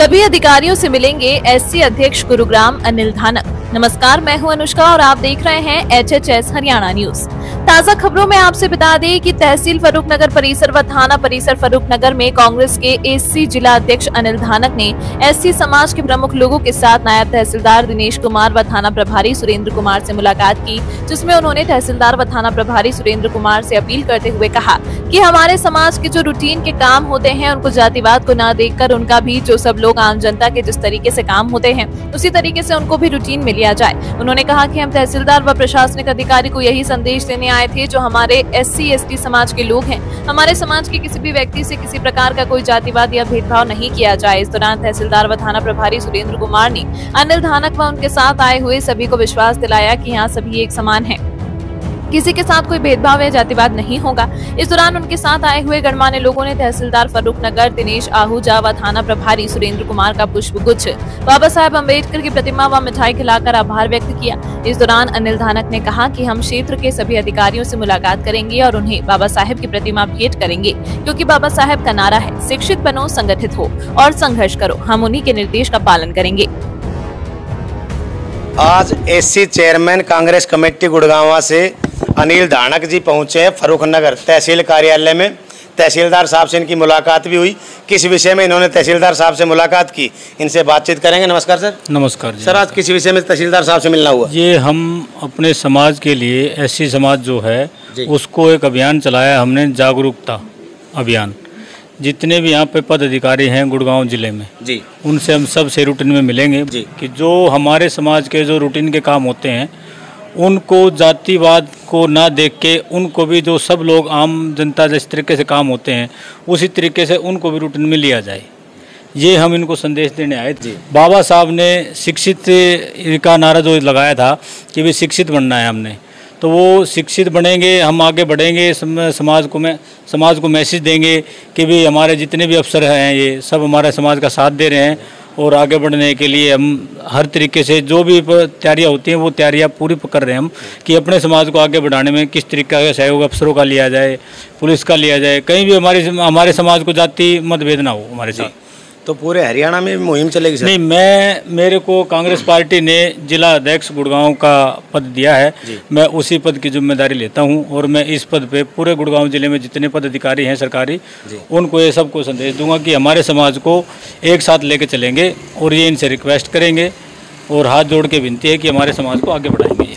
सभी अधिकारियों से मिलेंगे एससी अध्यक्ष गुरुग्राम अनिल धानक। नमस्कार, मैं हूँ अनुष्का और आप देख रहे हैं H H S Haryana news. ताज़ा खबरों में आपसे बता दें कि तहसील फरूख नगर परिसर व थाना परिसर फरूख नगर में कांग्रेस के एससी जिला अध्यक्ष अनिल धानक ने एससी समाज के प्रमुख लोगों के साथ नायब तहसीलदार दिनेश कुमार व थाना प्रभारी सुरेंद्र कुमार से मुलाकात की, जिसमें उन्होंने तहसीलदार व थाना प्रभारी सुरेंद्र कुमार से अपील करते हुए कहा कि हमारे समाज के जो रूटीन के काम होते हैं, उनको जातिवाद को न देखकर उनका भी जो सब लोग आम जनता के जिस तरीके से काम होते हैं, उसी तरीके से उनको भी रूटीन मिल लिया जाए। उन्होंने कहा कि हम तहसीलदार व प्रशासनिक अधिकारी को यही संदेश देने आए थे, जो हमारे एस सी समाज के लोग हैं। हमारे समाज के किसी भी व्यक्ति से किसी प्रकार का कोई जातिवाद या भेदभाव नहीं किया जाए। इस दौरान तहसीलदार व थाना प्रभारी सुरेंद्र कुमार ने अनिल धानक व उनके साथ आए हुए सभी को विश्वास दिलाया की यहाँ सभी एक समान है। किसी के साथ कोई भेदभाव या जातिवाद नहीं होगा। इस दौरान उनके साथ आए हुए गणमान्य लोगों ने तहसीलदार फरूख नगर, दिनेश आहूजा व थाना प्रभारी सुरेंद्र कुमार का पुष्प गुच्छ बाबा साहेब अंबेडकर की प्रतिमा व मिठाई खिलाकर आभार व्यक्त किया। इस दौरान अनिल धानक ने कहा कि हम क्षेत्र के सभी अधिकारियों से मुलाकात करेंगे और उन्हें बाबा साहेब की प्रतिमा भेंट करेंगे, क्योंकि बाबा साहेब का नारा है। शिक्षित बनो, संगठित हो और संघर्ष करो। हम उन्हीं के निर्देश का पालन करेंगे। आज SC chairman Congress committee Gurgaon से अनिल धानक जी पहुँचे हैं फरूख नगर तहसील कार्यालय में। तहसीलदार साहब से इनकी मुलाकात भी हुई। किस विषय में इन्होंने तहसीलदार साहब से मुलाकात की? इनसे बातचीत करेंगे। नमस्कार सर। नमस्कार जी सर आज किस विषय में तहसीलदार साहब से मिलना हुआ? ये हम अपने समाज के लिए ऐसी समाज जो है उसको एक अभियान चलाया हमने जागरूकता अभियान। जितने भी यहाँ पे पद अधिकारी हैं गुड़गांव ज़िले में जी। उनसे हम सबसे रूटीन में मिलेंगे जी। कि जो हमारे समाज के जो रूटीन के काम होते हैं उनको जातिवाद को ना देख के उनको भी जो सब लोग आम जनता जिस तरीके से काम होते हैं उसी तरीके से उनको भी रूटीन में लिया जाए। ये हम इनको संदेश देने आए थे। बाबा साहब ने शिक्षित का नारा जो लगाया था कि भी शिक्षित बनना है हमने। तो वो शिक्षित बनेंगे हम आगे बढ़ेंगे समाज को मैं समाज को मैसेज देंगे कि भी हमारे जितने भी अफसर हैं ये सब हमारे समाज का साथ दे रहे हैं। और आगे बढ़ने के लिए हम हर तरीके से जो भी तैयारियाँ होती हैं, वो तैयारियाँ पूरी कर रहे हैं हम कि अपने समाज को आगे बढ़ाने में किस तरीके का सहयोग अफसरों का लिया जाए, पुलिस का लिया जाए, कहीं भी हमारे हमारे समाज को जाति मतभेद ना हो, हमारे साथ। तो पूरे हरियाणा में मुहिम चलेगी सर? नहीं मैं मेरे को कांग्रेस पार्टी ने जिला अध्यक्ष गुड़गांव का पद दिया है। मैं उसी पद की ज़िम्मेदारी लेता हूँ और मैं इस पद पे पूरे गुड़गांव ज़िले में जितने पद अधिकारी हैं सरकारी उनको ये सबको संदेश दूँगा कि हमारे समाज को एक साथ लेके चलेंगे और ये इनसे रिक्वेस्ट करेंगे और हाथ जोड़ के विनती है कि हमारे समाज को आगे बढ़ाएँगे।